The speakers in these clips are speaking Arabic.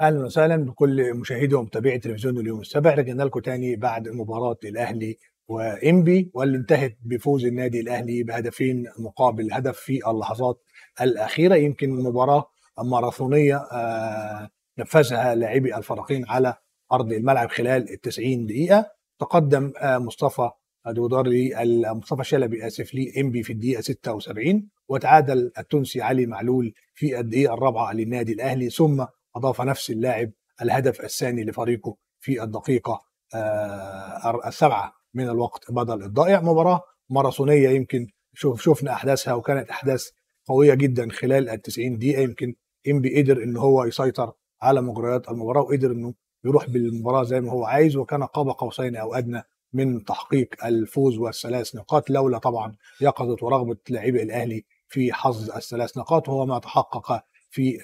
أهلا وسهلا بكل مشاهدي ومتابعي تلفزيون اليوم السابع رجعنا لكم تاني بعد مباراة الأهلي وإنبي واللي انتهت بفوز النادي الأهلي بهدفين مقابل هدف في اللحظات الأخيرة. يمكن مباراه ماراثونيه آه، نفذها لاعبي الفريقين على أرض الملعب خلال ال 90 دقيقة. تقدم آه، مصطفى دوداري مصطفى شلبي آسف لي إنبي في الدقيقة 76 وتعادل التونسي علي معلول في الدقيقة الرابعة للنادي الأهلي. ثم أضاف نفس اللاعب الهدف الثاني لفريقه في الدقيقة آه، السبعه من الوقت بدل الضائع. مباراة ماراثونية يمكن شوف شفنا أحداثها وكانت أحداث قوية جدا خلال ال 90 دقيقة. يمكن إنبي قدر إن هو يسيطر على مجريات المباراة وقدر إنه يروح بالمباراة زي ما هو عايز وكان قاب قوسين أو أدنى من تحقيق الفوز والثلاث نقاط لولا طبعا يقظة ورغبة لاعبي الأهلي في حظ الثلاث نقاط وهو ما تحقق في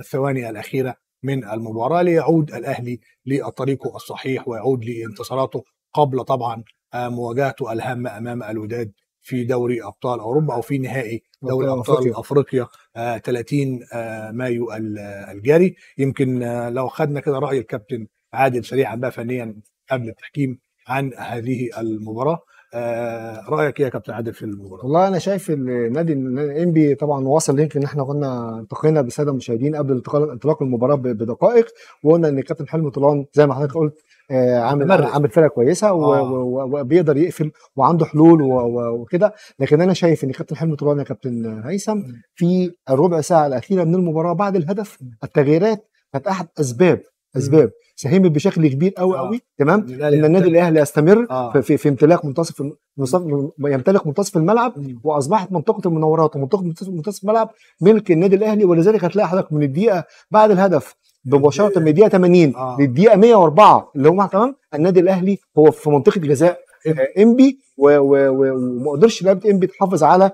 الثواني الأخيرة من المباراة ليعود الأهلي للطريق الصحيح ويعود لانتصاراته قبل طبعا مواجهته الهامه أمام الوداد في دوري أبطال أوروبا أو في نهائي دوري أبطال أفريقيا, أفريقيا 30 مايو الجاري. يمكن لو خدنا كده رأي الكابتن عادل سريعا بقى فنيا قبل التحكيم عن هذه المباراة. آه رأيك إيه يا كابتن عادل في المباراة؟ والله أنا شايف النادي الانبي طبعا وصل يمكن إن إحنا كنا التقينا بالساده المشاهدين قبل انطلاق المباراة بدقائق وقلنا إن كابتن حلمي طولان زي ما حضرتك قلت آه عامل عامل فرقة كويسة وبيقدر يقفل وعنده حلول وكده. لكن أنا شايف إن كابتن حلمي طولان يا كابتن هيثم في الربع ساعة الأخيرة من المباراة بعد الهدف التغييرات كانت أحد أسباب أسباب ساهمت بشكل كبير قوي قوي آه. تمام إن النادي الأهلي يستمر آه. في, في امتلاك منتصف يمتلك منتصف الملعب. وأصبحت منطقة المناورات ومنطقة منتصف الملعب ملك النادي الأهلي ولذلك هتلاقي حضرتك من الدقيقة بعد الهدف مباشره من الدقيقة 80 آه. للدقيقة 104 اللي هم تمام النادي الأهلي هو في منطقة جزاء إنبي وما قدرش لعيبه إنبي تحافظ على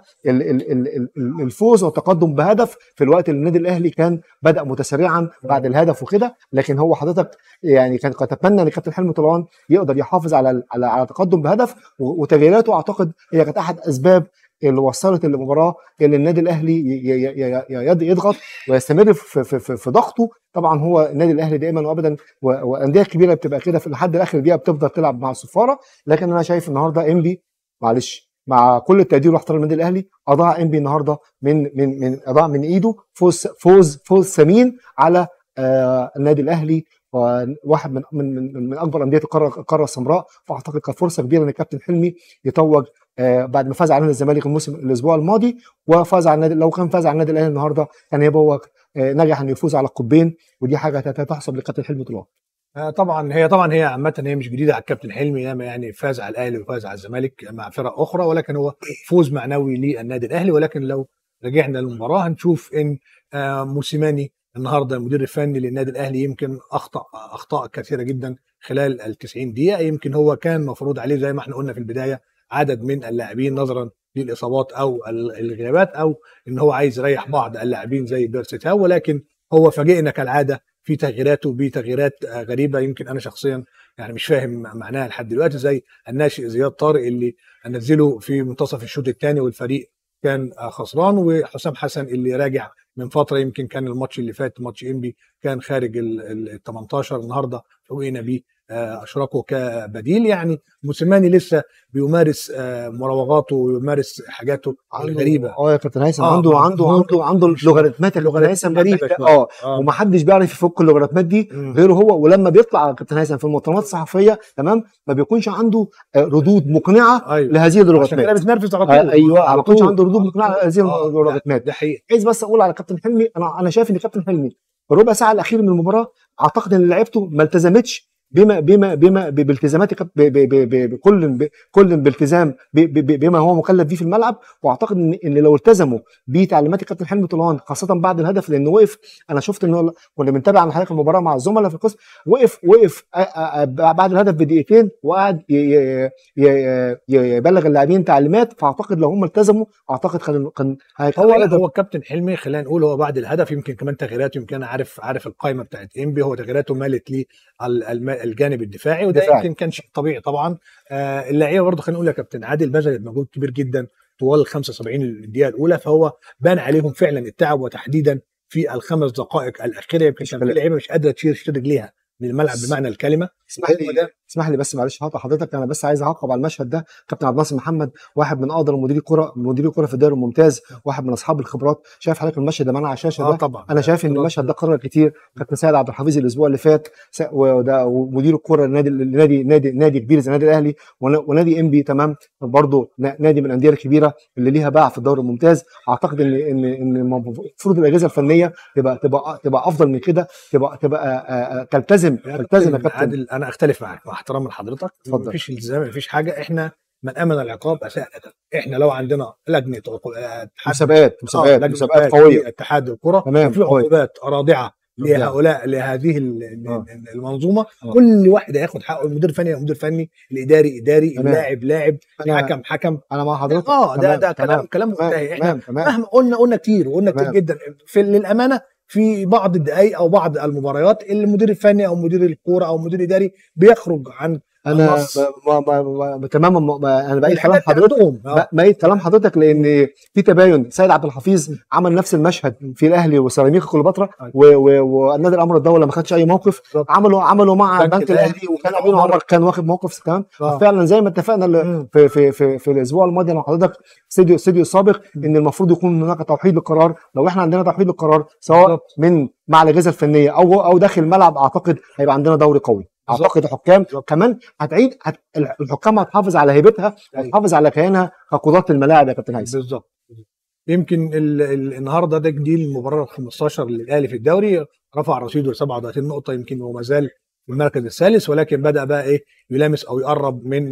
الفوز والتقدم بهدف في الوقت اللي النادي الأهلي كان بدأ متسرعا بعد الهدف وكده. لكن هو حضرتك يعني كان اتمنى إن كابتن حلمي طلعان يقدر يحافظ على على تقدم بهدف وتغييراته أعتقد هي كانت أحد أسباب اللي وصلت المباراة اللي النادي الأهلي يضغط ويستمر في, في, في, ضغطه. طبعا هو النادي الأهلي دائما وابدا وأندية كبيرة بتبقى كده في لحد آخر دقيقة بتفضل تلعب مع الصفاره لكن أنا شايف النهارده إنبي معلش مع كل التقدير واحترام النادي الأهلي أضاع إنبي النهارده من من من أضاع من إيده. فوز فوز فوز ثمين على آه النادي الأهلي وواحد من من من, من أكبر أندية القارة القارة السمراء. فأعتقد كانت فرصه كبيرة إن الكابتن حلمي يتوج بعد ما فاز على الزمالك الموسم الأسبوع الماضي وفاز على النادي لو كان فاز على النادي الأهلي النهارده كان هيبقى آه نجح إنه يفوز على القطبين ودي حاجة تحسب لكابتن حلمي طلال. آه طبعا هي طبعا هي عامة هي مش جديدة على الكابتن حلمي يعني فاز على الأهلي وفاز على الزمالك مع فرق أخرى ولكن هو فوز معنوي للنادي الأهلي ولكن لو رجعنا للمباراة هنشوف إن آه موسيماني النهارده المدير الفني للنادي الأهلي يمكن أخطأ أخطاء كثيرة جدا خلال ال 90 دقيقة يمكن هو كان مفروض عليه زي ما إحنا قلنا في البداية عدد من اللاعبين نظرا للإصابات أو الغيابات أو إن هو عايز يريح بعض اللاعبين زي بيرسيتاو ولكن هو فاجئنا كالعادة في تغييراته بتغييرات غريبة يمكن أنا شخصيا يعني مش فاهم معناها لحد دلوقتي زي الناشئ زياد طارق اللي نزله في منتصف الشوط الثاني والفريق كان خسران وحسام حسن اللي راجع من فترة يمكن كان الماتش اللي فات ماتش إنبي كان خارج ال 18 النهارده فوجئنا بيه أشركه كبديل يعني موسيماني لسه بيمارس مراوغاته ويمارس حاجاته الغريبة. آه يا كابتن هيثم آه عنده عنده عنده عنده اللوغاريتمات اللي هيثم غريبه آه ومحدش بيعرف يفك اللوغاريتمات دي غيره هو ولما بيطلع كابتن هيثم في المؤتمرات الصحفية تمام ما بيكونش عنده ردود مقنعة أيوة. لهذه اللوغاريتمات. عشان كده بتنرفز على طول. آه أيوه ما بيكونش عنده ردود مقنعة لهذه اللوغاريتمات. ده حقيقي. عايز بس أقول على كابتن حلمي أنا أنا شايف إن كابتن حلمي الربع ساعة الأخير من المباراة أعتقد إن لعيبته ما التزمتش بما بما بما بالتزامات بكل كل بالتزام بما هو مكلف بيه في الملعب. واعتقد إن إن لو التزموا بتعليمات الكابتن حلمي طولان خاصة بعد الهدف لأنه وقف. أنا شفت ان كنا بنتابع عن حضرتك المباراة مع الزملاء في القسم. وقف وقف بعد الهدف بدقيقتين وقعد يبلغ اللاعبين تعليمات. فأعتقد لو هم التزموا أعتقد كان كان هو هو الكابتن حلمي خلينا نقول هو بعد الهدف يمكن كمان تغييراته يمكن أنا عارف عارف القائمه بتاعت إنبي. هو تغييراته مالت ليه الجانب الدفاعي وده دفاعي. يمكن كان شيء طبيعي طبعا. آه اللعيبة برضه خلينا نقول يا كابتن عادل بذلت مجهود كبير جدا طوال ال 75 الدقيقة الأولى فهو بان عليهم فعلا التعب وتحديدا في الخمس دقائق الأخيرة. يمكن كان في لعيبة مش قادرة تشيل تشيل رجليها من الملعب بمعنى الكلمة. اسمح لي اسمح لي بس معلش هقطع حضرتك أنا بس عايز أعقب على المشهد ده. كابتن عبد الناصر محمد واحد من أقدر مديري الكرة مديري الكرة في الدوري الممتاز واحد من أصحاب الخبرات. شايف حضرتك المشهد ده معانا على الشاشه ده طبعا. أنا شايف إن المشهد ده قرر كتير. كابتن سيد عبد الحفيظ الأسبوع اللي فات وده ومدير الكرة النادي النادي نادي نادي كبير زي النادي الأهلي ون- ونادي ام بي تمام برضه نادي من الأندية الكبيرة اللي ليها باع في الدوري الممتاز. أعتقد إن إن إن المفروض الأجهزة الفنية تبقى تبقى تبقى أفضل من كده تبقى تبقى آه، آه، تلتزم تلتزم يا كابتن أنا أختلف معاك. مع احترام لحضرتك اتفضل. مفيش التزام مفيش حاجة إحنا من أمن العقاب اساء الادب إحنا لو عندنا لجنة آه، مسابقات آه، مسابقات مسابقات في قوية اتحاد الكرة تمام، قوية. عقوبات رادعه. لهؤلاء لهذه ال- ال- آه. المنظومة آه. كل واحد هياخد حقه المدير فني مدير فني الإداري إداري. اللاعب لاعب الحكم حكم أنا مع حضرتك آه ده ده كلام كلام منتهي إحنا مهما قلنا قلنا كتير وقلنا كتير. جدا في للأمانة في بعض الدقائق أو بعض المباريات المدير الفني أو مدير الكورة أو مدير الاداري بيخرج عن أنا. ب- ما ما ما تماما ما- ما- أنا بقيت كلام الحاجات حضرتك عندهم. آه. بقيت كلام حضرتك لأن في تباين سيد عبد الحفيظ عمل نفس المشهد في الأهلي وسيراميكا كليوباترا و- و- والنادي الامر الدولة ما خدش أي موقف. عملوا عملوا مع البنك الأهلي وكان أمين عمر. كان واخد موقف كمان آه. فعلا زي ما اتفقنا. في في في, في الأسبوع الماضي أنا وحضرتك استديو استديو السابق إن المفروض يكون هناك توحيد للقرار لو إحنا عندنا توحيد للقرار سواء. من مع الاجهزه الفنية أو أو داخل الملعب أعتقد هيبقى عندنا دوري قوي. أعتقد الحكام بالظبط. كمان هتعيد هت... الحكام هتحافظ على هيبتها أيوة. هتحافظ على كيانها كقضاة الملاعب يا كابتن هيثم. بالظبط. يمكن ال ال النهارده ده دي المباراة ال 15 للأهلي في الدوري. رفع رصيده ل 37 نقطة يمكن هو ما زال في المركز الثالث ولكن بدأ بقى إيه يلامس أو يقرب من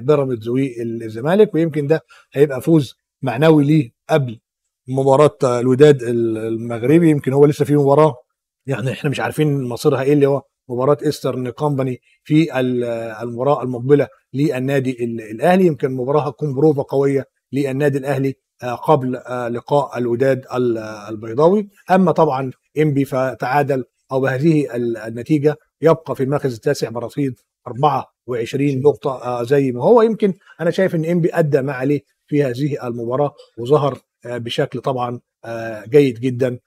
بيراميدز والزمالك ويمكن ده هيبقى فوز معنوي ليه قبل مباراة الوداد ال- المغربي. يمكن هو لسه في مباراة يعني إحنا مش عارفين مصيرها إيه اللي هو مباراة إيسترن كومباني في ال- المباراة المقبلة للنادي ال- الأهلي. يمكن مباراه هتكون بروفة قوية للنادي الأهلي آه، قبل آه، لقاء الوداد ال- البيضاوي. أما طبعا إنبي فتعادل أو بهذه ال- النتيجة يبقى في المركز التاسع برصيد 24 نقطة آه، زي ما هو. يمكن أنا شايف إن إنبي أدى ما عليه في هذه المباراة وظهر بشكل طبعا جيد جدا.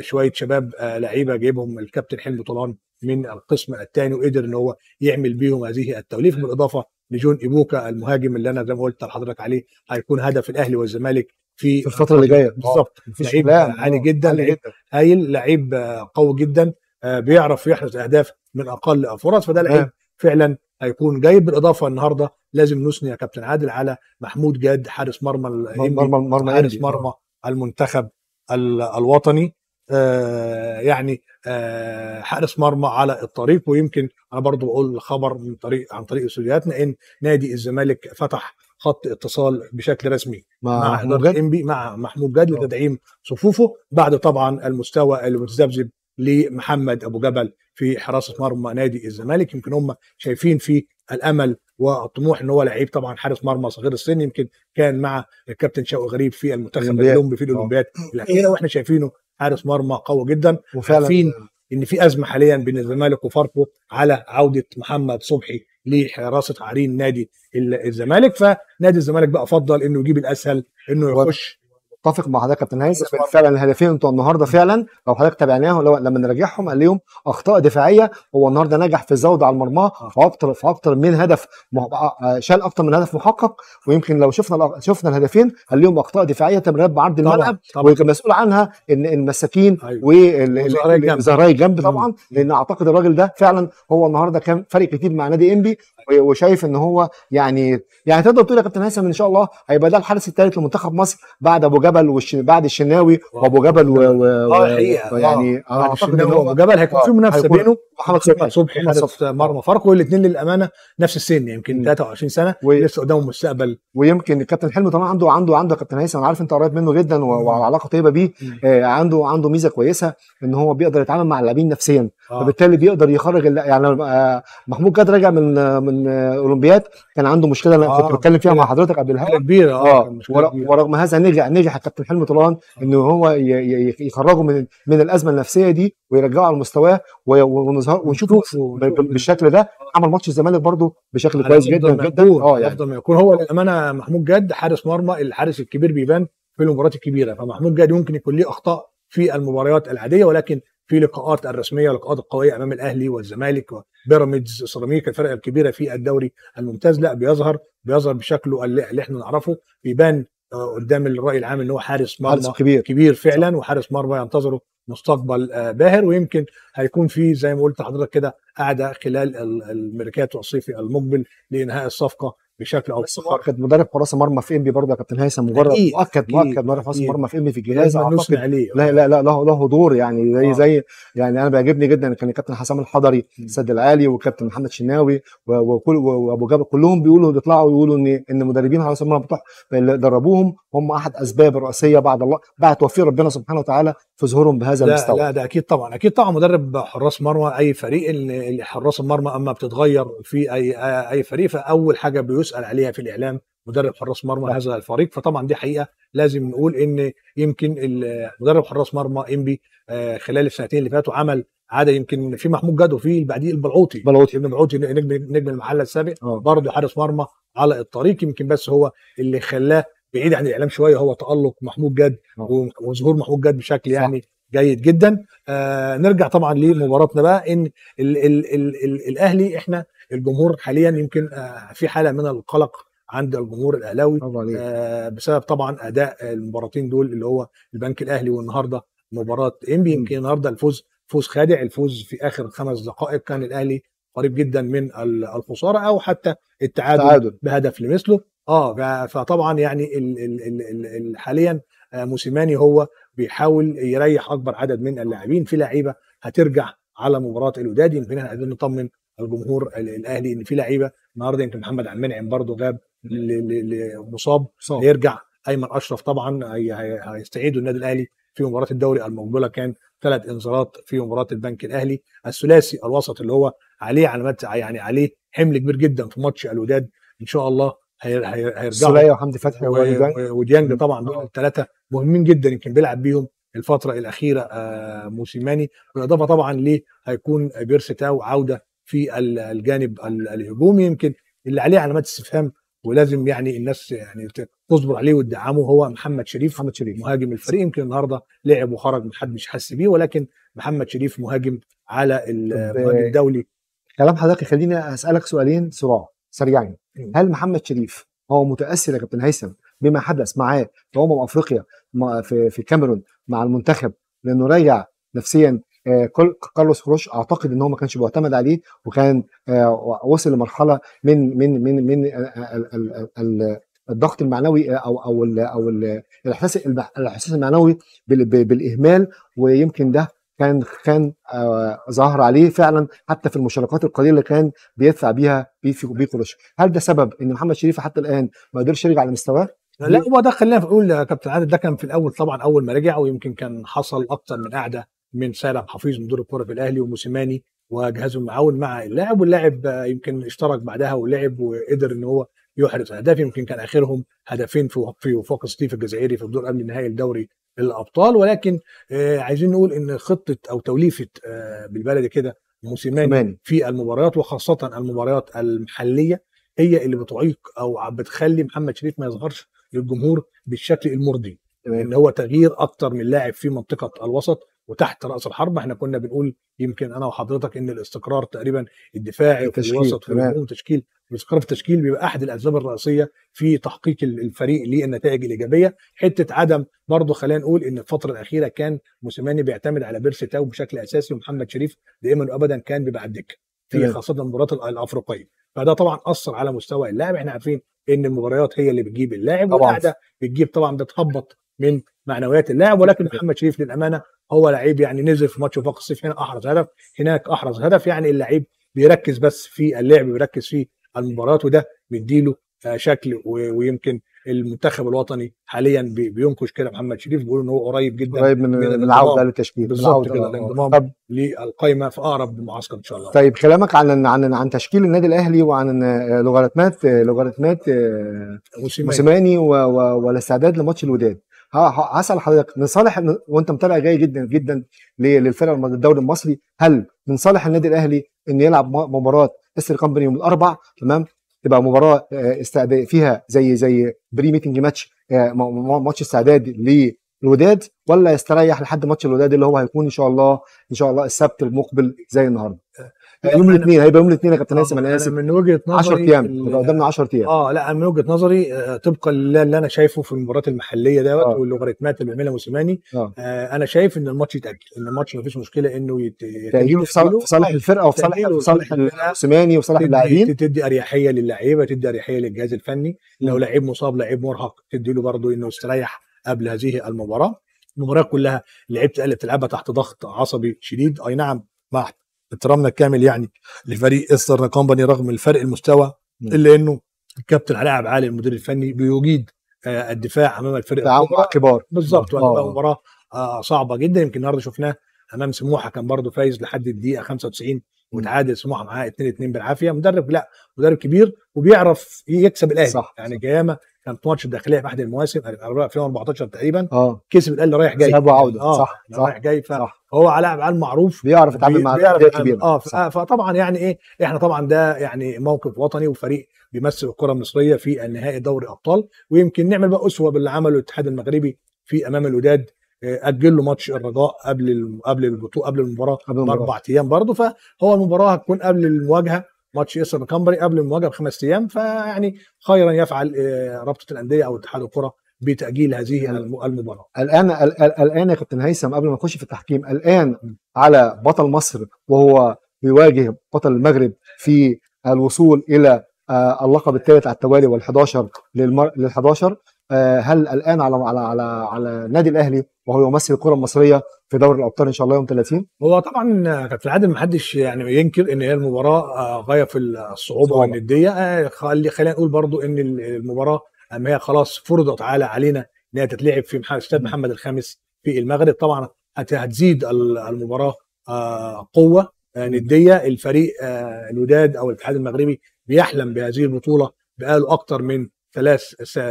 شوية شباب لعيبة جايبهم الكابتن حلمي طولان من القسم الثاني وقدر إن هو يعمل بيهم هذه التوليف بالإضافة لجون إيبوكا المهاجم اللي أنا زي ما قلت لحضرتك عليه هيكون هدف الأهلي والزمالك في في الفترة اللي جاية بالظبط مفيش لعيب كلام. عالي جدا لعيب هايل لعيب آه، قوي جدا آه، بيعرف يحرز أهداف من أقل الفرص فده لعيب. فعلا هيكون جيد بالإضافة النهارده لازم نثني يا كابتن عادل على محمود جاد حارس مرمى مرمى مرمى حارس. مرمى المنتخب ال- الوطني آه يعني آه حارس مرمى على الطريق. ويمكن أنا برضو بقول خبر من طريق عن طريق استوديوهاتنا إن نادي الزمالك فتح خط اتصال بشكل رسمي مع مع إنبي مع محمود جاد لتدعيم صفوفه بعد طبعا المستوى المتذبذب لمحمد أبو جبل في حراسة مرمى نادي الزمالك. يمكن هم شايفين فيه الأمل والطموح إن هو لعيب طبعا حارس مرمى صغير السن. يمكن كان مع الكابتن شوقي غريب في المنتخب. الأولمبي في الأولمبياد. الاخيره وإحنا شايفينه حارس مرمى قوي جدا. وفعلا عارفين إن في أزمة حاليا بين الزمالك وفاركو على عودة محمد صبحي لحراسة عرين نادي ال- الزمالك. فنادي الزمالك بقى فضل إنه يجيب الأسهل إنه يخش اتفق مع حضرتك يا كابتن هيثم. فعلا الهدفين بتوع النهارده فعلا لو حضرتك تابعناهم لو لما نراجعهم قال لهم أخطاء دفاعية هو النهارده نجح في الزود على المرمى في أكتر في أكتر من هدف آه، شال أكتر من هدف محقق ويمكن لو شفنا شفنا الهدفين قال لهم أخطاء دفاعية تمريرات بعرض الملعب. وكان مسؤول عنها ان المساكين أيوة. وزهراء الجنب. طبعا. لأن أعتقد الراجل ده فعلا هو النهارده كان فرق كتير مع نادي إنبي وشايف إن هو يعني يعني تقدر تقول يا كابتن هيثم إن شاء الله هيبقى ده الحارس الثالث لمنتخب مصر بعد أبو جبل والش... بعد الشناوي وأبو جبل و... و... آه الحقيقة يعني آه. أعتقد إن هو وابو جبل هيكون في منافسة بينه محمد محمد صبحي. صبحي حارس مرمى فاركو والاثنين للأمانة نفس السن يمكن مم. 23 سنة و- لسه قدامهم مستقبل ويمكن الكابتن حلمي طبعا عنده عنده عنده كابتن هيثم أنا عارف أنت قريب منه جدا و- وعلى علاقه طيبة بيه. آه عنده عنده ميزة كويسة إن هو بيقدر يتعامل مع اللاعبين نفسيا. فبالتالي بيقدر يخرج يعني محمود جاد راجع من من أولمبياد كان عنده مشكلة أنا آه، كنت بتكلم فيها. مع حضرتك قبل الهوا. كبيرة آه كبيرة. ورغم هذا نجح نجح الكابتن حلمي طولان ان هو يخرجه من من الأزمة النفسية دي ويرجعه على مستواه ونظهر ونشوفه بالشكل ده. عمل ماتش الزمالك برده بشكل كويس جدا جدا. آه يعني. أفضل ما يكون. هو للأمانة محمود جاد حارس مرمى الحارس الكبير بيبان في المباريات الكبيرة فمحمود جاد ممكن يكون ليه أخطاء في المباريات العادية ولكن في لقاءات الرسمية واللقاءات القويه أمام الأهلي والزمالك وبيراميدز سيراميكا الفرق الكبيرة في الدوري الممتاز. لا بيظهر بيظهر بشكله اللي, إحنا نعرفه بيبان آه، قدام الرأي العام إن هو حارس مرمى حارس كبير. كبير فعلا وحارس مرمى ينتظره مستقبل آه، باهر. ويمكن هيكون في زي ما قلت لحضرتك كده قاعدة خلال ال- الميركاتو الصيفي المقبل لإنهاء الصفقة بشكل أو بآخر مؤكد مدرب حراس مرمى في إنبي برضه يا كابتن هيثم مجرد أكيد، مؤكد أكيد، مؤكد مدرب حراس. مرمى في إنبي في الجهاز أعتقد عليه لا لا لا له له دور يعني زي آه. زي يعني أنا بيعجبني جدا كان الكابتن حسام الحضري. السد العالي والكابتن محمد شناوي وكل وأبو جابر كلهم بيقولوا بيطلعوا يقولوا إن إن مدربين حراس المرمى بتوع اللي دربوهم هم أحد أسباب الرئيسيه بعد الله بعد توفيق ربنا سبحانه وتعالى في ظهورهم بهذا لا المستوى لا ده أكيد طبعا أكيد طبعا مدرب حراس مرمى أي فريق حراس المرمى أما بتتغير في أي أي فريق فأول حاجة بيسال عليها في الإعلام مدرب حراس مرمى صح. هذا الفريق. فطبعا دي حقيقة لازم نقول إن يمكن مدرب حراس مرمى إنبي آه، خلال السنتين اللي فاتوا عمل عادة يمكن في محمود جاد وفي بعديه البلعوطي بلوطي ابن البلعوطي نجم نجم المحلة السابق. آه. برضه حارس مرمى على الطريق. يمكن بس هو اللي خلاه بعيد عن الإعلام شوية هو تألق محمود جاد آه. وظهور محمود جاد بشكل صح. يعني جيد جدا. آه نرجع طبعا لمباراتنا بقى. إن ال ال ال ال الأهلي إحنا الجمهور حاليا يمكن آه في حالة من القلق عند الجمهور الأهلاوي آه بسبب طبعا أداء المباراتين دول اللي هو البنك الأهلي والنهاردة مباراة إنبي. يمكن النهارده الفوز فوز خادع الفوز في آخر خمس دقائق كان الأهلي قريب جدا من ال- الخسارة أو حتى التعادل تعادل بهدف لمثله. آه فطبعا يعني ال ال ال ال ال حاليا آه، موسيماني هو بيحاول يريح أكبر عدد من اللاعبين. في لعيبه هترجع على مباراة الوداد. يمكن إحنا عايزين نطمن الجمهور ال- الأهلي إن في لعيبة النهارده يمكن محمد عبد المنعم برضه غاب مصاب. هيرجع أيمن أشرف طبعا هي- هي- هيستعيدوا النادي الأهلي في مباراة الدوري المقبله كان ثلاث انذارات في مباراة البنك الأهلي. الثلاثي الوسط اللي هو عليه علامات يعني عليه حمل كبير جدا في ماتش الوداد. إن شاء الله هي- هي- هيرجعوا. السوليه وحمدي فتحي وديانج. طبعا دول الثلاثه مهمين جدا يمكن بيلعب بيهم الفترة الأخيرة آه، موسيماني. بالإضافة طبعا ليه هيكون بيرسي تاو عودة في ال- الجانب ال- الهجومي يمكن اللي عليه علامات استفهام ولازم يعني الناس يعني تصبر عليه وتدعمه هو محمد شريف محمد شريف. مهاجم الفريق يمكن النهارده لعب وخرج محدش حس بيه ولكن محمد شريف مهاجم على المهاجم الدولي. كلام حضرتك يخليني أسألك سؤالين سرعه سريعين. هل محمد شريف هو متأثر يا كابتن هيثم بما حدث معاه في أمم أفريقيا في في الكاميرون مع المنتخب لأنه رجع نفسيا آه، كارلوس كروش أعتقد إن هو ما كانش بيعتمد عليه وكان آه، وصل لمرحلة من من من من آه، ال- ال- ال- الضغط المعنوي آه، أو أو أو ال- الإحساس الإحساس المعنوي بالإهمال ويمكن ده كان كان آه، ظهر عليه فعلا حتى في المشاركات القليلة اللي كان بيدفع بيها بيه كروش هل ده سبب إن محمد شريف حتى الآن ما قدرش يرجع لمستواه؟ لا هو ده خلينا نقول يا كابتن عادل ده كان في الأول طبعا أول ما رجع ويمكن كان حصل أكتر من قعده من سالم حفيظ مدير الكره في الأهلي وموسيماني وجهازه المعاون مع اللاعب واللاعب يمكن اشترك بعدها ولعب وقدر إن هو يحرز أهداف يمكن كان آخرهم هدفين في في وفاق ستيف الجزائري في الدور قبل نهائي الدوري الابطال ولكن آه عايزين نقول إن خطة أو توليفة آه بالبلدي كده موسيماني مان في المباريات وخاصة المباريات المحلية هي اللي بتعيق أو بتخلي محمد شريف ما يظهرش للجمهور بالشكل المرضي. إن هو تغيير أكتر من لاعب في منطقة الوسط وتحت رأس الحرب إحنا كنا بنقول يمكن أنا وحضرتك إن الاستقرار تقريبا الدفاعي التشكيل، الوسط في. الهجوم والتشكيل الاستقرار في التشكيل بيبقى أحد الأسباب الرئيسية في تحقيق ال- الفريق للنتائج الإيجابية حتة عدم برضه خلينا نقول إن الفترة الأخيرة كان موسيماني بيعتمد على بيرسي تاو بشكل أساسي ومحمد شريف دائما وابدا كان بيبقى على الدكة في. خاصة المباريات ال- الأفريقية فده طبعا أثر على مستوى اللاعب إحنا عارفين إن المباريات هي اللي بتجيب اللاعب. والقعدة بتجيب طبعا بتهبط من معنويات اللاعب ولكن محمد شريف للأمانة هو لعيب يعني نزل في ماتش وفاق الصيف هنا أحرز هدف هناك أحرز هدف يعني اللعيب بيركز بس في اللعب بيركز في المباراة وده بيديله آه، شكل ويمكن المنتخب الوطني حاليا بي- بينكش كده. محمد شريف بيقول إن هو قريب جدا قريب من من. العودة للتشكيل بالظبط كده. الانضمام للقائمه في أقرب معسكر إن شاء الله. طيب كلامك عن عن عن تشكيل النادي الأهلي وعن آه، لوغاريتمات آه، لوغاريتمات موسيماني. والاستعداد لماتش الوداد. هسأل حضرتك من صالح وأنت متابع جيد جدا جدا للفرق الدوري المصري هل من صالح النادي الأهلي إن يلعب مباراة إيسترن كومباني يوم الاربع تمام؟ تبقى مباراة آه، استعداد فيها زي زي preparation match آه، ماتش استعداد للوداد ولا يستريح لحد ماتش الوداد اللي هو هيكون إن شاء الله إن شاء الله السبت المقبل زي النهارده؟ يوم الاثنين هيبقى يوم الاثنين يا كابتن هيثم أنا أنا آسف. من وجهة 10 نظري أيام ال- يبقى قدامنا 10 أيام. آه لا من وجهة نظري آه، طبقا للي اللي أنا شايفه في المباريات المحلية دوت آه. واللوغاريتمات اللي بيعملها موسيماني آه. آه أنا شايف إن الماتش يتأجل إن الماتش ما فيش مشكلة إنه يت... تأجيله في صالح الفرقة وفي صالح في صالح. الموسيماني وصالح اللاعبين. تدي, أريحية للعيبة تدي أريحية للجهاز الفني. لو. لعيب مصاب لعيب مرهق تدي له برضه إنه يستريح قبل هذه المباراة. المباراة كلها لعيبة الأهلي بتلعبها تحت ضغط عصبي شديد. أي نعم مع احترامنا الكامل يعني لفريق إيسترن كومباني رغم الفرق المستوى. إلا إنه الكابتن علاء عبد العالي المدير الفني بيجيد آه، الدفاع أمام الفرق. الكبار بالظبط مباراه آه، صعبة جدا يمكن النهارده شفناه أمام سموحة كان برضه فايز لحد الدقيقة 95 وتعادل سموحة معاه 2 2 بالعافية مدرب لا مدرب كبير وبيعرف يكسب الأهلي صح، يعني. جيامه كانت ماتش الداخلية في أحد المواسم 2014 تقريبا آه كسب الأهلي رايح جاي ذهاب وعودة. آه صح، صح، رايح جاي. فهو العال معروف بيعرف يتعامل مع بيعرف. الكبيره آه. فطبعا يعني إيه إحنا طبعا ده يعني موقف وطني وفريق بيمثل الكرة المصرية في النهائي دوري أبطال ويمكن نعمل بقى أسوة باللي عمله الاتحاد المغربي في أمام الوداد آه، أجل له ماتش الرجاء قبل قبل البطوله قبل المباراة. بأربع أيام برضه فهو المباراة هتكون قبل المواجهة ماتش ياسر كامبري قبل المواجهة بخمس أيام فيعني خيرا يفعل آه، رابطة الأندية أو اتحاد الكرة بتأجيل هذه الم- المباراة. الآن ال- ال- الآن يا كابتن هيثم قبل ما نخش في التحكيم الآن على بطل مصر وهو بيواجه بطل المغرب في الوصول إلى آه، اللقب الثالث على التوالي وال11 للمر... لل11 هل الآن على على على على النادي الأهلي وهو يمثل الكرة المصرية في دوري الأبطال إن شاء الله يوم 30 هو طبعا كابتن عادل ما حدش يعني ينكر إن هي المباراة آه، غاية في الصعوبة. والندية. آه، خلي خلينا نقول برضو إن المباراة اما هي خلاص فرضت على علينا إن هي تتلعب في استاد محمد الخامس في المغرب. طبعا هت- هتزيد ال- المباراة آه، قوة آه، ندية. الفريق آه، الوداد أو الاتحاد المغربي بيحلم بهذه البطولة بقاله أكتر من ثلاث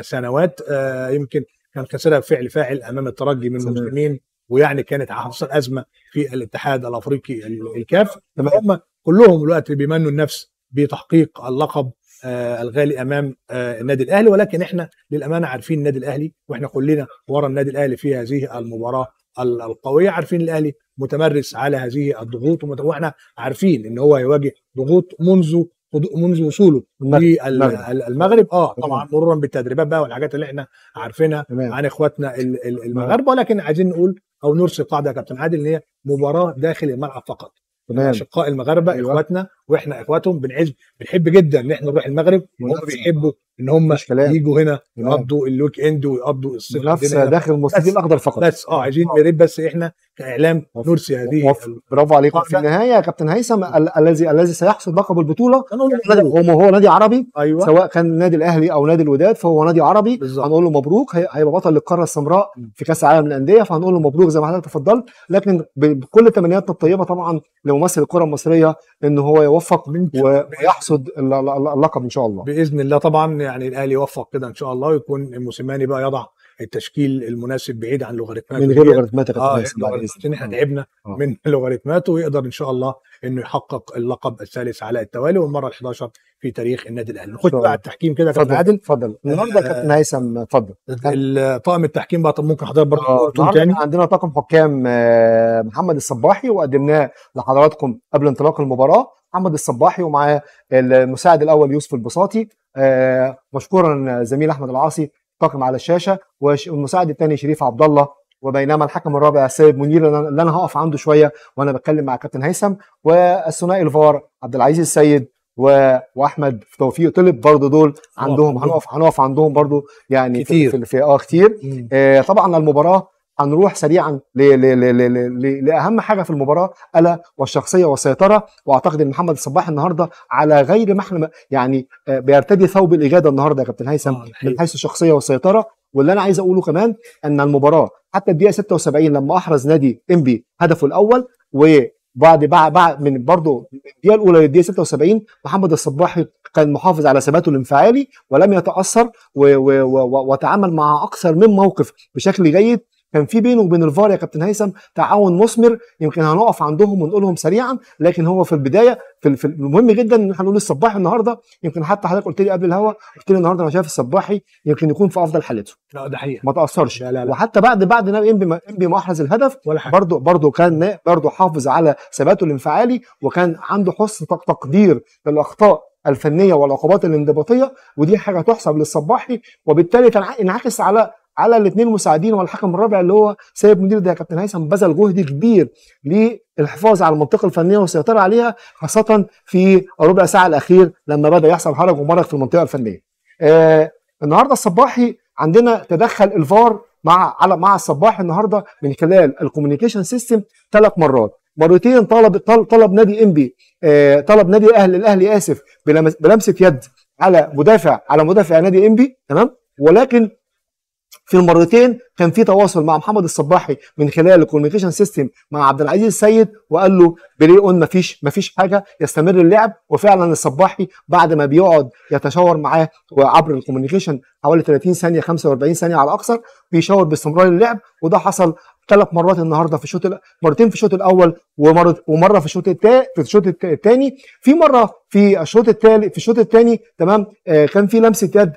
سنوات آه، يمكن كان خسرها بفعل فاعل أمام الترجي من. المسلمين ويعني كانت حصل أزمة في الاتحاد الأفريقي ال- الكاف. هم كلهم دلوقتي بيمنوا النفس بتحقيق اللقب آه الغالي أمام آه النادي الأهلي ولكن إحنا للأمانة عارفين النادي الأهلي وإحنا كلنا ورا النادي الأهلي في هذه المباراة ال- القوية عارفين الأهلي متمرس على هذه الضغوط وإحنا عارفين إن هو هيواجه ضغوط منذ منذ وصوله. للمغرب آه طبعا مرورا بالتدريبات بقى والحاجات اللي إحنا عارفينها عن إخواتنا ال- ال- المغاربة ولكن عايزين نقول أو نرسي قاعدة يا كابتن عادل إن هي مباراة داخل الملعب فقط. تمام. أشقاء المغاربة أيوة. إخواتنا وإحنا اخواتهم بنعز بنحب جدا إن إحنا نروح المغرب وهم. بيحبوا إن هم. يجوا هنا تمام. يقضوا ال weekend ويقضوا الصيف منافسه. داخل المستطيل الاخضر فقط بس آه عايزين يا ريت بس إحنا كإعلام نرسي هذه برافو عليكم في قاعدة. النهاية يا كابتن هيثم ال- الذي الذي سيحصد لقب البطولة. هو هو نادي عربي أيوه سواء كان النادي الأهلي أو نادي الوداد فهو نادي عربي. هنقول له مبروك هي- هيبقى بطل للقارة السمراء في كأس العالم للأندية فهنقول له مبروك زي ما حضرتك تفضلت لكن بكل تمنياتنا الطيبة طبعا لممثل الكرة المصرية إن هو يوفق من- و- ويحصد الل- الل- اللقب إن شاء الله. بإذن الله طبعا يعني الأهلي يوفق كده إن شاء الله ويكون موسيماني بقى يضع التشكيل المناسب بعيد عن لوغاريتمات من غير لوغاريتمات آه. عشان إحنا تعبنا آه. من لوغاريتماته ويقدر إن شاء الله إنه يحقق اللقب الثالث على التوالي والمرة ال11 في تاريخ النادي الأهلي. نخش. بقى على التحكيم كده كابتن عادل. اتفضل النهارده يا كابتن هيثم اتفضل طاقم التحكيم بقى طب ممكن حضرتك برضه آه، تقول تاني؟ عندنا طاقم حكام آه، محمد الصباحي وقدمناه لحضراتكم قبل انطلاق المباراة. محمد الصباحي ومعاه المساعد الأول يوسف البساطي. آه، مشكورا زميل أحمد العاصي طاقم على الشاشة والمساعد الثاني شريف عبد الله وبينما الحكم الرابع السيد منير اللي أنا هقف عنده شوية وأنا بتكلم مع كابتن هيثم والثنائي الفار عبد العزيز السيد و... وأحمد توفيق طلب برضه دول عندهم هنقف هنقف عندهم برضه يعني كتير. في, في, في آه كتير. آه، طبعا المباراة هنروح سريعا ل ل ل لأهم حاجة في المباراة ألا والشخصية والسيطرة. وأعتقد إن محمد الصباح النهارده على غير ما إحنا يعني آه، بيرتدي ثوب الإجادة النهارده يا كابتن هيثم آه،. من حيث الشخصية والسيطرة. واللي أنا عايز أقوله كمان إن المباراة حتى الدقيقة 76 لما أحرز نادي إنبي هدفه الأول وبعد بعد بعد من برضه الدقيقة الأولى للدقيقة 76 محمد الصباحي كان محافظ على ثباته الانفعالي ولم يتأثر وتعامل مع أكثر من موقف بشكل جيد. كان في بينه وبين الفار يا كابتن هيثم تعاون مثمر يمكن هنقف عندهم ونقول لهم سريعا لكن هو في البداية في في المهم جدا إن إحنا نقول الصباحي النهارده يمكن حتى حضرتك قلت لي قبل الهوا قلت لي النهارده أنا شايف الصباحي يمكن يكون في أفضل حالته. لا ده حقيقة. ما تأثرش. لا لا لا. وحتى بعد بعد ما إنبي ما أحرز الهدف ولا حاجة. برضه برضه كان برضه حافظ على ثباته الانفعالي وكان عنده حسن تق- تقدير للأخطاء الفنية والعقوبات الانضباطية ودي حاجة تحسب للصباحي وبالتالي تنع- انعكس على على الاثنين مساعدين والحكم الرابع اللي هو سيد منير ده كابتن هيثم بذل جهد كبير للحفاظ على المنطقة الفنية والسيطرة عليها خاصة في الربع ساعة الأخير لما بدأ يحصل هرج ومرج في المنطقة الفنية. آه النهارده الصباحي عندنا تدخل الفار مع على مع الصباحي النهارده من خلال ال communication system ثلاث مرات مرتين طلب طلب, نادي انبي آه طلب نادي أهل الأهلي آسف بلمس- بلمسة يد على مدافع على مدافع نادي انبي تمام ولكن في المرتين كان في تواصل مع محمد الصباحي من خلال ال communication system مع عبد العزيز السيد وقال له play on مفيش مفيش حاجة يستمر اللعب. وفعلا الصباحي بعد ما بيقعد يتشاور معاه عبر ال communication حوالي 30 ثانية 45 ثانية على الاكثر بيشاور باستمرار اللعب. وده حصل ثلاث مرات النهارده في الشوط مرتين في الشوط الأول ومره ومرة في الشوط الثاني في الشوط الثاني في مرة في الشوط الثالث في الشوط الثاني تمام آه كان في لمسة يد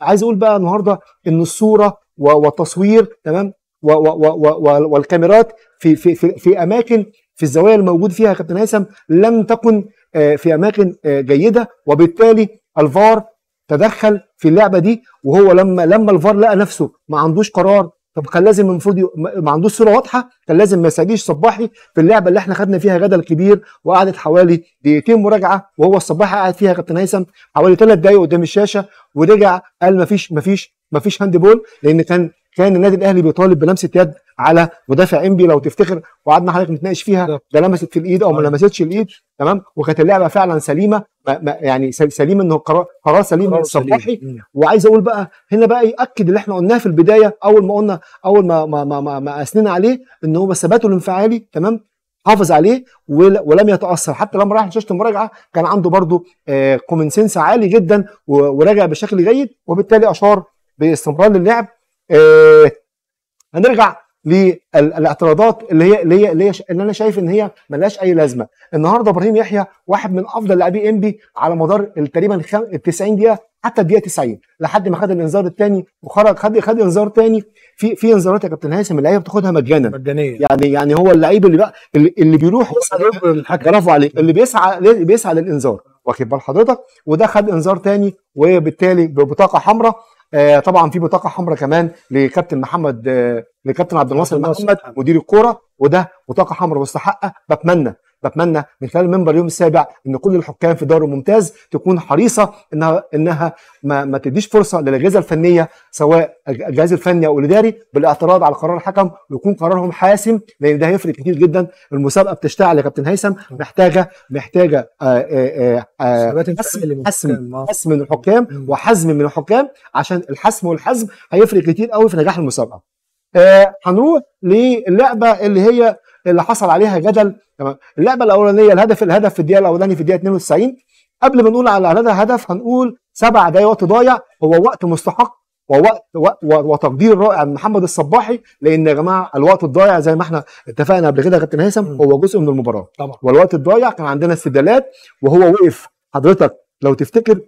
عايز أقول بقى النهارده ان الصورة والتصوير تمام؟ و- و- و- والكاميرات في في في, في اماكن في الزوايا الموجود فيها يا كابتن هيثم لم تكن آه، في اماكن آه، جيده وبالتالي الفار تدخل في اللعبه دي وهو لما لما الفار لقى نفسه ما عندوش قرار طب كان لازم المفروض ما عندوش صورة واضحة كان لازم ما يساعديش صباحي في اللعبة اللي إحنا خدنا فيها جدل كبير وقعدت حوالي دقيقتين مراجعة وهو الصباحي قاعد فيها كابتن هيثم حوالي ثلاث دقايق قدام الشاشة ورجع قال ما فيش ما فيش ما فيش handball لأن كان كان النادي الأهلي بيطالب بلمسة يد على مدافع إنبي لو تفتكر وقعدنا حضرتك نتناقش فيها. ده لمست في الإيد أو ما آه. لمستش الإيد تمام وكانت اللعبة فعلا سليمة ما ما يعني سل- سليم إنه قرار قرار سليم من. الصباحي. وعايز أقول بقى هنا بقى يأكد اللي إحنا قلناه في البداية أول ما قلنا أول ما ما ما, ما, ما أثنينا عليه إن هو ثباته الانفعالي تمام حافظ عليه ول- ولم يتأثر حتى لما راح لشاشة المراجعة كان عنده برضو common sense عالي جدا وراجع بشكل جيد وبالتالي أشار باستمرار اللعب آه، هنرجع للاعتراضات اللي هي اللي هي اللي, هي اللي أنا شايف إن هي ملهاش أي لازمة. النهارده إبراهيم يحيى واحد من أفضل لاعبي انبي على مدار تقريبا خم- ال 90 دقيقة حتى الدقيقة 90 لحد ما خد الإنذار الثاني وخرج خد خد إنذار ثاني في في إنذارات يا كابتن هيثم اللعيبه بتاخدها مجانا. مجانية. يعني يعني هو اللعيب اللي بقى اللي, اللي بيروح برافو عليك. اللي بيسعى اللي بيسعى للإنذار. واخد بال حضرتك؟ وده خد إنذار تاني وبالتالي ببطاقه حمراء. طبعا في بطاقة حمراء كمان لكابتن محمد آه لكابتن عبد الناصر محمد. مدير الكورة وده بطاقة حمراء مستحقة بتمنى بتمنى من خلال المنبر اليوم السابع إن كل الحكام في الدوري الممتاز تكون حريصة انها إنها ما, ما تديش فرصة للاجهزه الفنية سواء الجهاز الفني أو الإداري بالاعتراض على قرار الحكم ويكون قرارهم حاسم لأن ده هيفرق كتير جدا المسابقة بتشتغل يا كابتن هيثم محتاجه محتاجة آه آه آه حسم حسم. حسم من الحكام. وحزم من الحكام عشان الحسم والحزم هيفرق كتير قوي في نجاح المسابقة. آه هنروح للعبة اللي هي اللي حصل عليها جدل. تمام. اللعبة الأولانية الهدف الهدف في الدقيقة الاولانيه في الدقيقة 92 قبل ما نقول على هذا هدف هنقول سبع دقايق وقت ضايع. هو وقت مستحق ووقت وتقدير رائع من محمد الصباحي لأن يا جماعة الوقت الضايع زي ما إحنا اتفقنا قبل كده يا كابتن هيثم. هو جزء من المباراة. طبعا. والوقت الضايع كان عندنا استبدالات وهو وقف. حضرتك لو تفتكر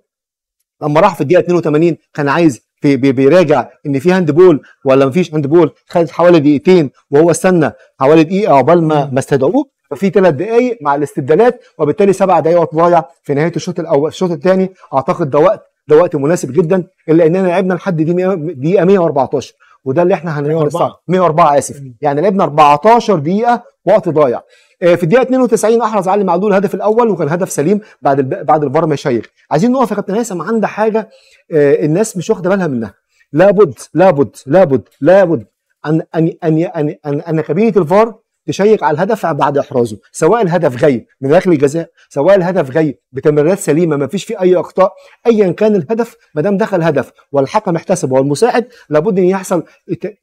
لما راح في الدقيقة 82 كان عايز في بي- بيراجع إن في handball ولا مفيش handball خدت حوالي دقيقتين وهو استنى حوالي دقيقة عقبال ما ما استدعوه. ففي ثلاث دقائق مع الاستبدالات وبالتالي سبع دقائق ضايع في نهاية الشوط الأول الشوط الثاني. أعتقد ده وقت ده وقت مناسب جدا إلا إننا لعبنا لحد دي 100 دقيقة 114 وده اللي إحنا 104. 104 اسف. يعني لعبنا 14 دقيقه وقت ضايع آه، في الدقيقه 92 احرز علي معدول الهدف الأول وكان هدف سليم بعد. بعد الفار ما يشيك عايزين نقف يا كابتن هيثم عند حاجة آه، الناس مش واخده بالها منها لابد لابد لابد لابد ان ان ان ان ان, أن كابينه الفار تشيك على الهدف بعد إحرازه سواء الهدف جاي من ركله الجزاء سواء الهدف جاي بتمريرات سليمة ما فيش فيه أي أخطاء ايا كان الهدف ما دام دخل هدف والحكم احتسب والمساعد لابد إن يحصل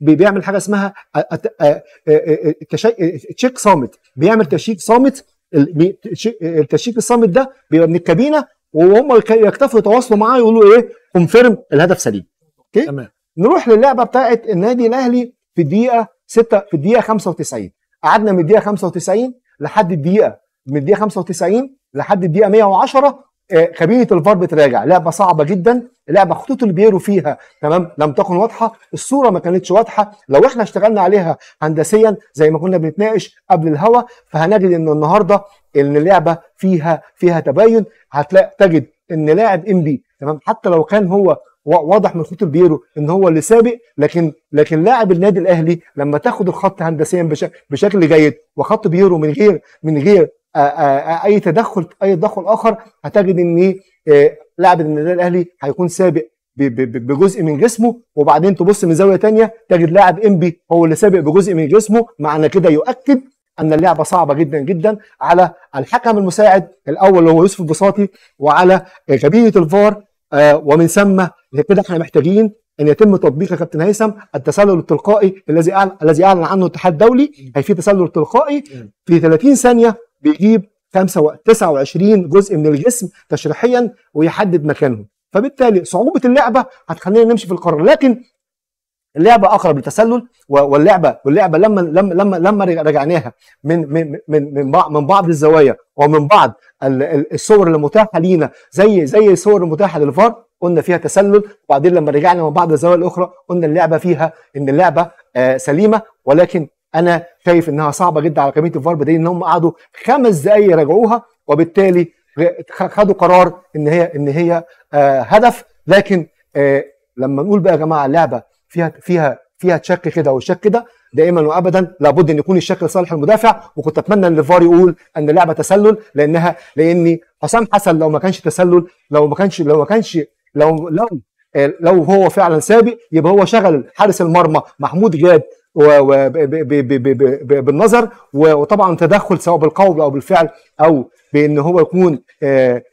بيعمل حاجة اسمها check صامت بيعمل check صامت ال check الصامت ده بيبقى من الكابينة وهم يك- يكتفوا يتواصلوا معاه يقولوا إيه confirm الهدف سليم. تمام. نروح للعبة بتاعت النادي الأهلي في الدقيقة 6 في الدقيقة 95 قعدنا من الدقيقة 95 لحد الدقيقة من الدقيقة 95 لحد الدقيقة 110 آه، كابينه الفار بتراجع. لعبة صعبة جدا لعبة خطوط البيرو فيها تمام؟ لم تكن واضحة الصورة ما كانتش واضحة. لو إحنا اشتغلنا عليها هندسيا زي ما كنا بنتناقش قبل الهوا فهنجد إن النهارده إن اللعبة فيها فيها تباين. هتلاقي تجد إن لاعب إنبي تمام؟ حتى لو كان هو واضح من خطوط الفيرو إن هو اللي سابق لكن لكن لاعب النادي الأهلي لما تاخد الخط هندسيا بش- بشكل جيد وخط بيرو من غير من غير أي تدخل أي تدخل آخر هتجد إن لاعب النادي الأهلي هيكون سابق بجزء من جسمه وبعدين تبص من زاوية تانية تجد لاعب إنبي هو اللي سابق بجزء من جسمه معنى كده يؤكد أن اللعبة صعبة جدا جدا على الحكم المساعد الأول اللي هو يوسف البساطي وعلى كابينه الفار ومن ثم كده إحنا محتاجين إن يتم تطبيق يا كابتن هيثم التسلل التلقائي الذي اعلن الذي أعلن عنه الاتحاد الدولي. هي في تسلل تلقائي في 30 ثانية بيجيب 5 و- 29 جزء من الجسم تشريحيا ويحدد مكانهم. فبالتالي صعوبة اللعبة هتخلينا نمشي في القرار. لكن اللعبة أقرب للتسلل واللعبه واللعبة لما لما لما لما رجعناها من من من من بعض من بعض الزوايا ومن بعض ال- ال- الصور اللي متاحه لينا زي زي الصور المتاحة للفار قلنا فيها تسلل وبعدين لما رجعنا من بعض الزوايا الأخرى قلنا اللعبة فيها إن اللعبة آه سليمة ولكن أنا شايف إنها صعبة جدا على كميه الفار بدليل إن هم قعدوا خمس دقائق يراجعوها وبالتالي خدوا قرار إن هي إن هي آه هدف. لكن آه لما نقول بقى يا جماعة اللعبة فيها فيها فيها تشك كده والشك كده دائما وابدا لابد إن يكون الشك لصالح المدافع. وكنت أتمنى إن الفار يقول إن اللعبة تسلل لأنها لأني حسام حسن لو ما كانش تسلل لو ما كانش لو ما كانش لو لو آه، لو هو فعلا سابق يبقى هو شغل حارس المرمى محمود جاد بالنظر. وطبعا تدخل سواء بالقول أو بالفعل أو بإن هو يكون آه،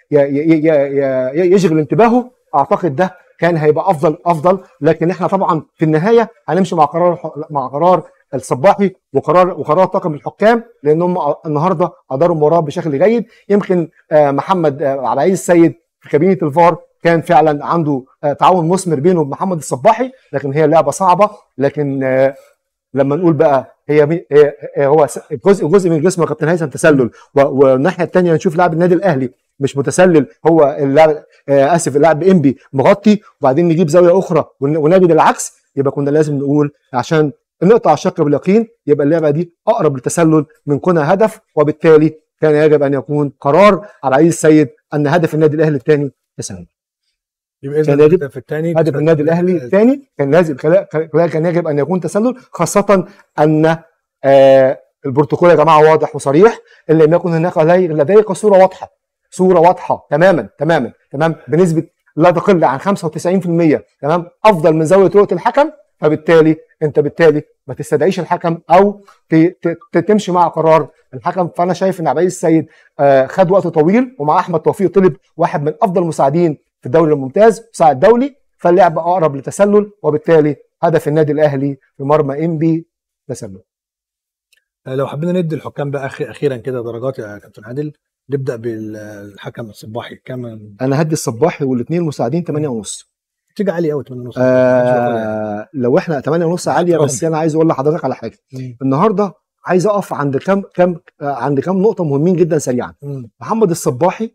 يشغل انتباهه أعتقد ده كان هيبقى أفضل أفضل. لكن إحنا طبعا في النهاية هنمشي مع قرار مع قرار الصباحي وقرار وقرار طاقم الحكام لأن هم النهارده أداروا المباراة بشكل جيد. يمكن آه، محمد عبد العزيز السيد في كابينة الفار كان فعلا عنده آه، تعاون مثمر بينه وبين محمد الصباحي لكن هي لعبة صعبة. لكن آه، لما نقول بقى هي هو جزء جزء من جسمه كابتن هيثم تسلل. والناحية الثانية نشوف لاعب النادي الأهلي مش متسلل. هو اللاعب آه، آسف اللاعب إنبي مغطي. وبعدين نجيب زاوية أخرى ون- ونجد العكس. يبقى كنا لازم نقول عشان نقطع الشك باليقين يبقى اللعبة دي أقرب للتسلل من كونها هدف. وبالتالي كان يجب أن يكون قرار عبد العزيز السيد أن هدف النادي الأهلي الثاني تسلل يبقى اذا كان يجب- الهدف الثاني هدف النادي الأهلي الثاني كان لازم كان يجب أن يكون تسلل خاصة أن آه البروتوكول يا جماعة واضح وصريح إن لم يكن هناك لدي- لديك صورة واضحة. صورة واضحة تماما تماما تمام. بنسبة لا تقل عن 95% تمام؟ أفضل من زاوية رؤية الحكم فبالتالي انت بالتالي ما تستدعيش الحكم أو ت- ت- ت- تمشي مع قرار الحكم. فأنا شايف إن عبد العزيز السيد آه، خد وقت طويل ومع أحمد توفيق طلب واحد من أفضل المساعدين في الدوري الممتاز مساعد دولي فاللعب أقرب لتسلل وبالتالي هدف النادي الأهلي في مرمى إنبي تسلل. لو حبينا ندي الحكام بقى أخيرا كده درجات يا كابتن عادل نبدأ بالحكم الصباحي. كم؟ أنا هدي الصباحي والاثنين المساعدين 8 ونص. تيجي عالي قوي 8 ونص. آه لو إحنا 8 ونص عالية بس أنا عايز أقول لحضرتك على حاجة. النهارده عايز أقف عند كم كم آه عند كم نقطة مهمين جدا سريعا. مم. محمد الصباحي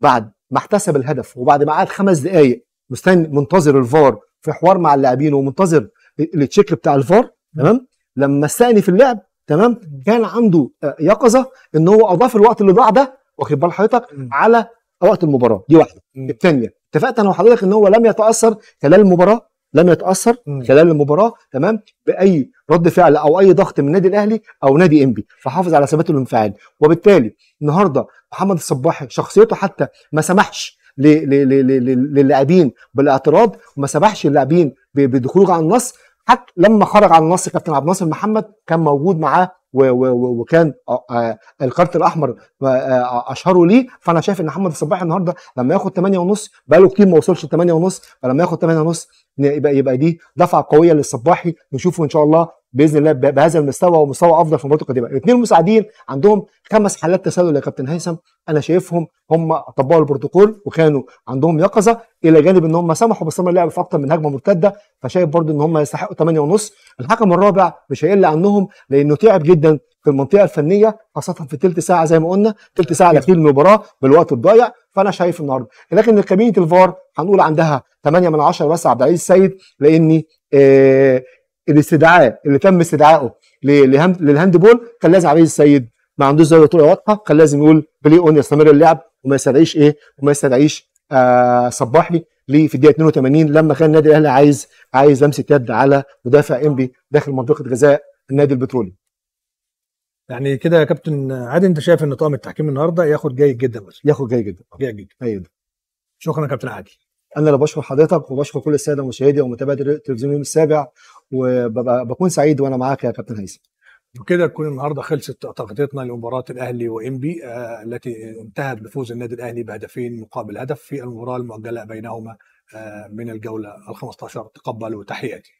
بعد ما احتسب الهدف وبعد ما قعد خمس دقائق مستني منتظر الفار في حوار مع اللاعبين ومنتظر التشيك بتاع الفار تمام؟ لما استأنف اللعب تمام؟ كان عنده آه، يقظة إن هو أضاف الوقت اللي ضاع ده واخد بال حضرتك. على وقت المباراة. دي واحدة. الثانية اتفقت أنا وحضرتك ان هو لم يتأثر خلال المباراة لم يتأثر. خلال المباراة تمام بأي رد فعل أو أي ضغط من النادي الأهلي أو نادي إنبي فحافظ على ثباته الانفعالي وبالتالي النهارده محمد الصباحي شخصيته حتى ما سمحش للاعبين بالاعتراض وما سمحش للاعبين بالخروج عن النص حتى لما خرج عن النص كابتن عبد الناصر محمد كان موجود معاه وكان آه، آه، الكارت الأحمر آه، اشهره ليه؟ فأنا شايف إن محمد الصباحي النهارده لما ياخد 8 ونص بقاله كتير ما وصلش 8 ونص فلما ياخد 8 ونص يبقى يبقى دي دفعة قوية للصباحي نشوفه إن شاء الله بإذن الله بهذا المستوى ومستوى أفضل في المباراه القادمه الاثنين المساعدين عندهم خمس حالات تسلل يا كابتن هيثم. أنا شايفهم هم طبقوا البروتوكول وكانوا عندهم يقظة إلى جانب إن هم سمحوا باستمرار اللعب في أكتر من هجمة مرتدة فشايف برضو إن هم يستحقوا 8 ونص. الحكم الرابع مش هيقل عنهم لأنه تعب جدا في المنطقة الفنية خاصة في الثلث ساعة زي ما قلنا ثلث ساعة الأخير من المباراة بالوقت الضايع. فأنا شايف النهارده. لكن كابينه الفار هنقول عندها 8 من 10 بس عبد العزيز السيد لأني آه الاستدعاء اللي تم استدعائه لل hand ball كان لازم عبد العزيز السيد ما عندوش زاوية طوليه واضحة كان لازم يقول play on يستمر اللعب وما يستدعيش إيه وما يستدعيش آه صباحي ليه في الدقيقة 82 لما كان النادي الأهلي عايز عايز لمسة يد على مدافع إنبي داخل منطقة جزاء النادي البترولي. يعني كده يا كابتن عادل أنت شايف إن طاقم التحكيم النهارده ياخد جيد جدا بس؟ ياخد جيد جدا. جيد جدا. جيد. شكرا يا كابتن عادل. أنا اللي بشكر حضرتك وبشكر كل السادة المشاهدين ومتابعي التلفزيون اليوم السابع وبكون سعيد وأنا معاك يا كابتن هيثم. وكده تكون النهارده خلصت تغطيتنا لمباراة الأهلي وإنبي آه التي انتهت بفوز النادي الأهلي بهدفين مقابل هدف في المباراة المؤجلة بينهما آه من الجولة ال 15 تقبلوا تحياتي.